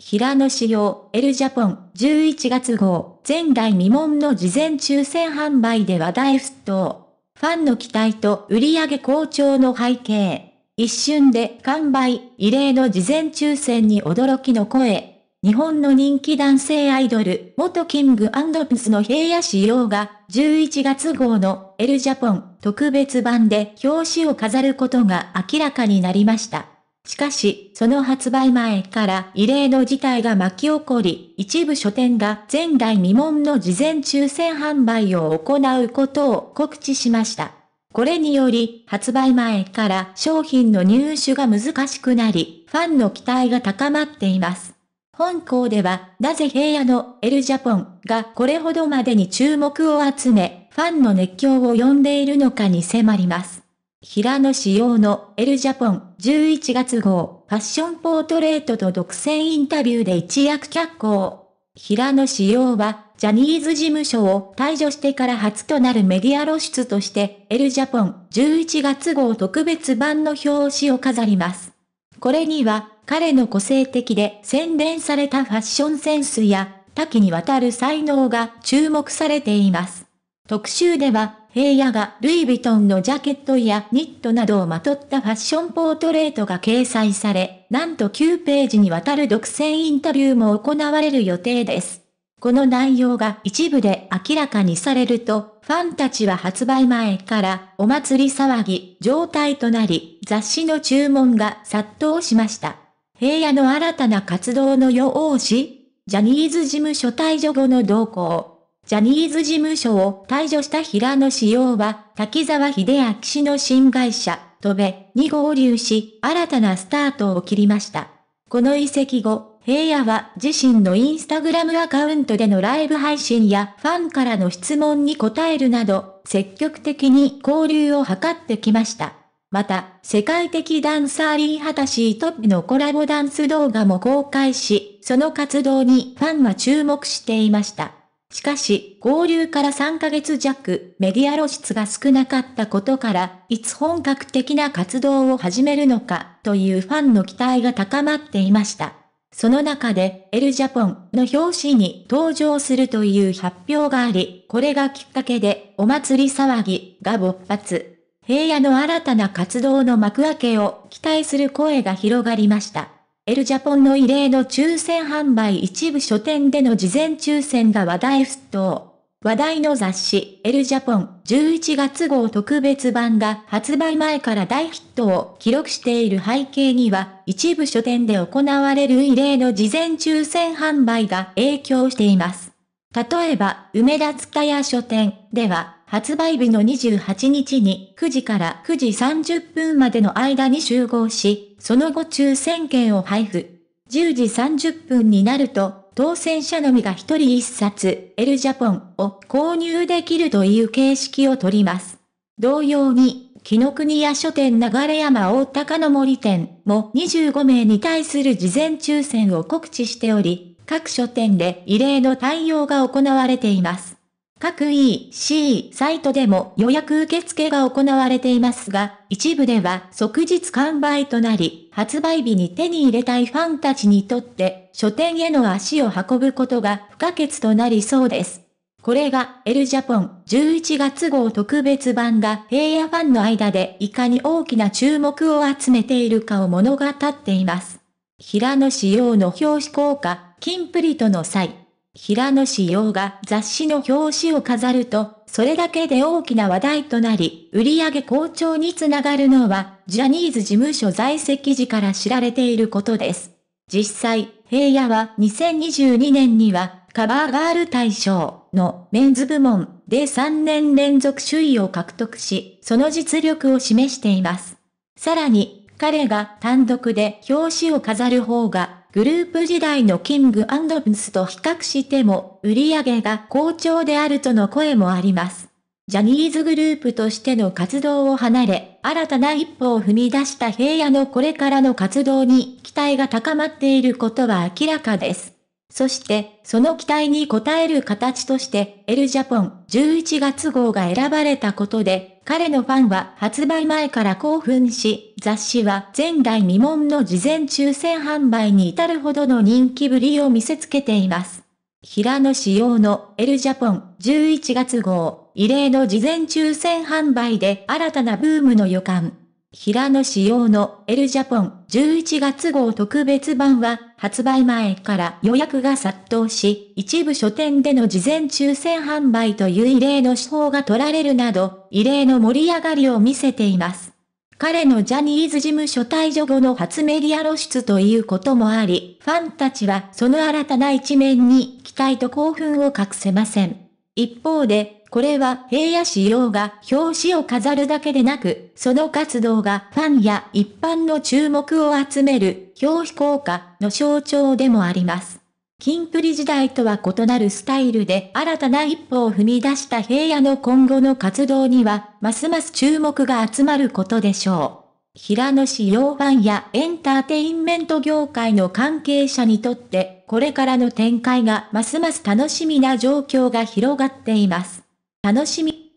平野仕様、エルジャポン、11月号、前代未聞の事前抽選販売で話題沸騰。ファンの期待と売上好調の背景。一瞬で完売、異例の事前抽選に驚きの声。日本の人気男性アイドル、元キングアンドプスの平野仕様が、11月号のエルジャポン特別版で表紙を飾ることが明らかになりました。しかし、その発売前から異例の事態が巻き起こり、一部書店が前代未聞の事前抽選販売を行うことを告知しました。これにより、発売前から商品の入手が難しくなり、ファンの期待が高まっています。本校では、なぜ平野のエルジャポンがこれほどまでに注目を集め、ファンの熱狂を呼んでいるのかに迫ります。平野仕様のエルジャポン11月号ファッションポートレートと独占インタビューで一躍脚光。平野仕様はジャニーズ事務所を退場してから初となるメディア露出としてエルジャポン11月号特別版の表紙を飾ります。これには彼の個性的で洗練されたファッションセンスや多岐にわたる才能が注目されています。特集では平野がルイ・ヴィトンのジャケットやニットなどをまとったファッションポートレートが掲載され、なんと9ページにわたる独占インタビューも行われる予定です。この内容が一部で明らかにされると、ファンたちは発売前からお祭り騒ぎ状態となり、雑誌の注文が殺到しました。平野の新たな活動の用紙ジャニーズ事務所退場後の動向。ジャニーズ事務所を退場した平野志陽は、滝沢秀明氏の新会社、戸部に合流し、新たなスタートを切りました。この移籍後、平野は自身のインスタグラムアカウントでのライブ配信やファンからの質問に答えるなど、積極的に交流を図ってきました。また、世界的ダンサーリーハタシートップのコラボダンス動画も公開し、その活動にファンは注目していました。しかし、合流から3ヶ月弱、メディア露出が少なかったことから、いつ本格的な活動を始めるのか、というファンの期待が高まっていました。その中で、エルジャポンの表紙に登場するという発表があり、これがきっかけで、お祭り騒ぎが勃発。平野の新たな活動の幕開けを期待する声が広がりました。エルジャポンの異例の抽選販売一部書店での事前抽選が話題沸騰。話題の雑誌、エルジャポン11月号特別版が発売前から大ヒットを記録している背景には、一部書店で行われる異例の事前抽選販売が影響しています。例えば、梅田塚屋書店では、発売日の28日に9時から9時30分までの間に集合し、その後抽選券を配布。10時30分になると、当選者のみが1人1冊、L ジャポンを購入できるという形式をとります。同様に、木の国屋書店流山大高の森店も25名に対する事前抽選を告知しており、各書店で異例の対応が行われています。各 EC サイトでも予約受付が行われていますが、一部では即日完売となり、発売日に手に入れたいファンたちにとって、書店への足を運ぶことが不可欠となりそうです。これが、エルジャポン11月号特別版が平野ファンの間でいかに大きな注目を集めているかを物語っています。平野仕様の表紙効果、キンプリとの際。平野志陽が雑誌の表紙を飾ると、それだけで大きな話題となり、売上好調につながるのは、ジャニーズ事務所在籍時から知られていることです。実際、平野は2022年には、カバーガール大賞のメンズ部門で3年連続首位を獲得し、その実力を示しています。さらに、彼が単独で表紙を飾る方がグループ時代のキングブスと比較しても、売り上げが好調であるとの声もあります。ジャニーズグループとしての活動を離れ、新たな一歩を踏み出した平野のこれからの活動に期待が高まっていることは明らかです。そして、その期待に応える形として、エルジャポン11月号が選ばれたことで、彼のファンは発売前から興奮し、雑誌は前代未聞の事前抽選販売に至るほどの人気ぶりを見せつけています。平野仕様のエルジャポン11月号、異例の事前抽選販売で新たなブームの予感。平野仕様の L ジャポン11月号特別版は発売前から予約が殺到し、一部書店での事前抽選販売という異例の手法が取られるなど、異例の盛り上がりを見せています。彼のジャニーズ事務所退所後の初メディア露出ということもあり、ファンたちはその新たな一面に期待と興奮を隠せません。一方で、これは平野仕様が表紙を飾るだけでなく、その活動がファンや一般の注目を集める表皮効果の象徴でもあります。キンプリ時代とは異なるスタイルで新たな一歩を踏み出した平野の今後の活動には、ますます注目が集まることでしょう。平野市用ファンやエンターテインメント業界の関係者にとって、これからの展開がますます楽しみな状況が広がっています。楽しみ。